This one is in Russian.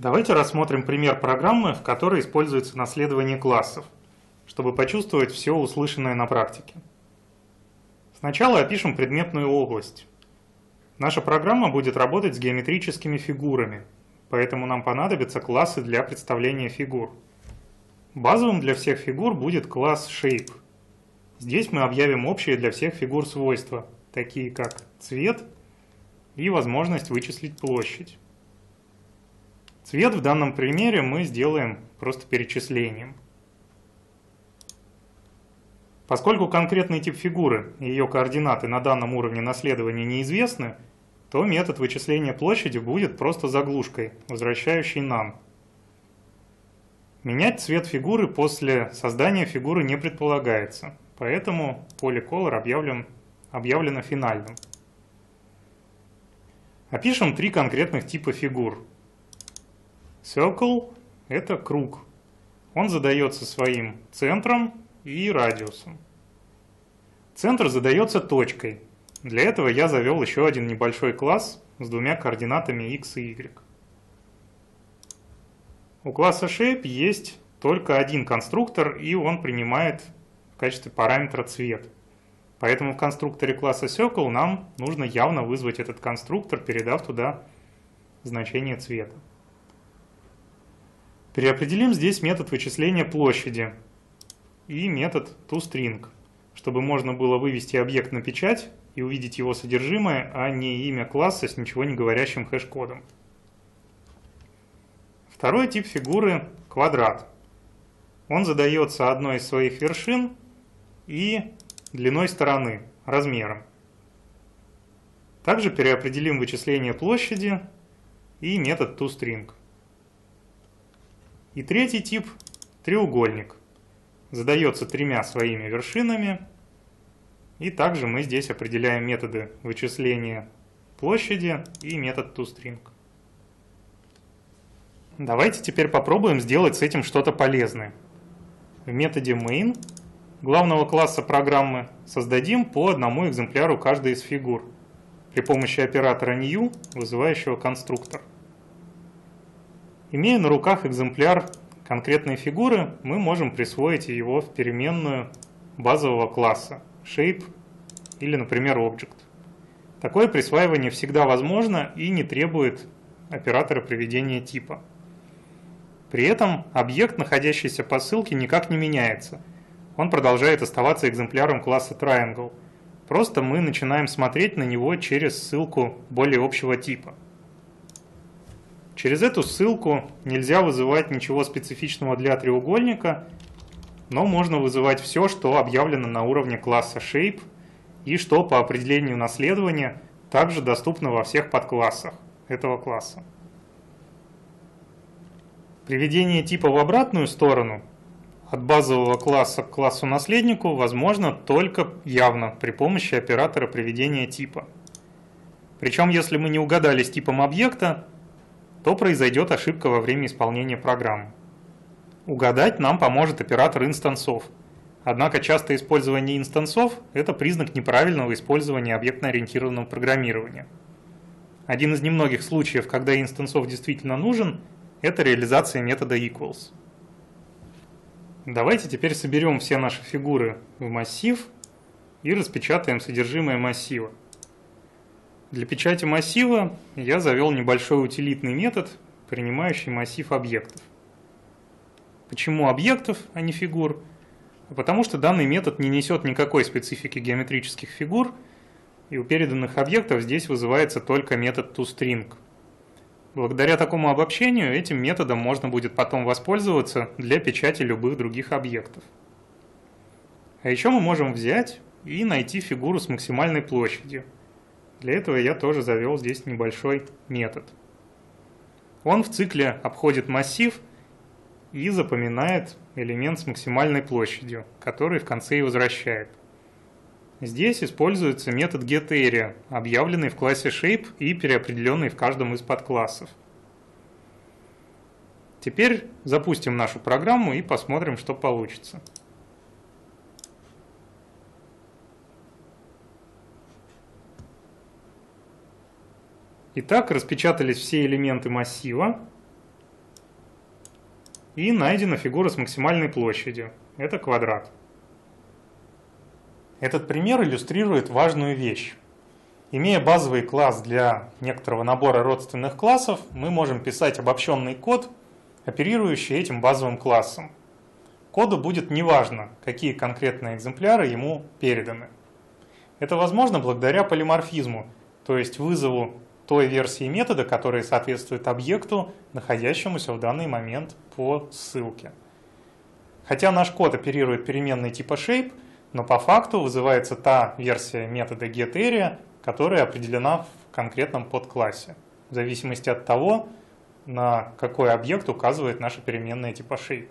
Давайте рассмотрим пример программы, в которой используется наследование классов, чтобы почувствовать все услышанное на практике. Сначала опишем предметную область. Наша программа будет работать с геометрическими фигурами, поэтому нам понадобятся классы для представления фигур. Базовым для всех фигур будет класс Shape. Здесь мы объявим общие для всех фигур свойства, такие как цвет и возможность вычислить площадь. Цвет в данном примере мы сделаем просто перечислением. Поскольку конкретный тип фигуры и ее координаты на данном уровне наследования неизвестны, то метод вычисления площади будет просто заглушкой, возвращающей нам. Менять цвет фигуры после создания фигуры не предполагается, поэтому поле color объявлен, объявлено финальным. Опишем три конкретных типа фигур. Circle – это круг. Он задается своим центром и радиусом. Центр задается точкой. Для этого я завел еще один небольшой класс с двумя координатами x и y. У класса Shape есть только один конструктор, и он принимает в качестве параметра цвет. Поэтому в конструкторе класса Circle нам нужно явно вызвать этот конструктор, передав туда значение цвета. Переопределим здесь метод вычисления площади и метод toString, чтобы можно было вывести объект на печать и увидеть его содержимое, а не имя класса с ничего не говорящим хэш-кодом. Второй тип фигуры – квадрат. Он задается одной из своих вершин и длиной стороны, размером. Также переопределим вычисление площади и метод toString. И третий тип – треугольник. Задается тремя своими вершинами. И также мы здесь определяем методы вычисления площади и метод toString. Давайте теперь попробуем сделать с этим что-то полезное. В методе main главного класса программы создадим по одному экземпляру каждой из фигур при помощи оператора new, вызывающего конструктор. Имея на руках экземпляр конкретной фигуры, мы можем присвоить его в переменную базового класса shape или, например, object. Такое присваивание всегда возможно и не требует оператора приведения типа. При этом объект, находящийся по ссылке, никак не меняется. Он продолжает оставаться экземпляром класса Triangle. Просто мы начинаем смотреть на него через ссылку более общего типа. Через эту ссылку нельзя вызывать ничего специфичного для треугольника, но можно вызывать все, что объявлено на уровне класса Shape и что по определению наследования также доступно во всех подклассах этого класса. Приведение типа в обратную сторону от базового класса к классу наследнику возможно только явно при помощи оператора приведения типа. Причем если мы не угадали с типом объекта, то произойдет ошибка во время исполнения программы. Угадать нам поможет оператор инстансов. Однако частое использование инстансов – это признак неправильного использования объектно-ориентированного программирования. Один из немногих случаев, когда инстансов действительно нужен, это реализация метода equals. Давайте теперь соберем все наши фигуры в массив и распечатаем содержимое массива. Для печати массива я завел небольшой утилитный метод, принимающий массив объектов. Почему объектов, а не фигур? Потому что данный метод не несет никакой специфики геометрических фигур, и у переданных объектов здесь вызывается только метод toString. Благодаря такому обобщению этим методом можно будет потом воспользоваться для печати любых других объектов. А еще мы можем взять и найти фигуру с максимальной площадью – для этого я тоже завел здесь небольшой метод. Он в цикле обходит массив и запоминает элемент с максимальной площадью, который в конце и возвращает. Здесь используется метод getArea, объявленный в классе shape и переопределенный в каждом из подклассов. Теперь запустим нашу программу и посмотрим, что получится. Итак, распечатались все элементы массива. и найдена фигура с максимальной площадью. Это квадрат. Этот пример иллюстрирует важную вещь. Имея базовый класс для некоторого набора родственных классов, мы можем писать обобщенный код, оперирующий этим базовым классом. Коду будет неважно, какие конкретные экземпляры ему переданы. Это возможно благодаря полиморфизму, то есть вызову той версии метода, которая соответствует объекту, находящемуся в данный момент по ссылке. Хотя наш код оперирует переменной типа shape, но по факту вызывается та версия метода getArea, которая определена в конкретном подклассе, в зависимости от того, на какой объект указывает наша переменная типа shape.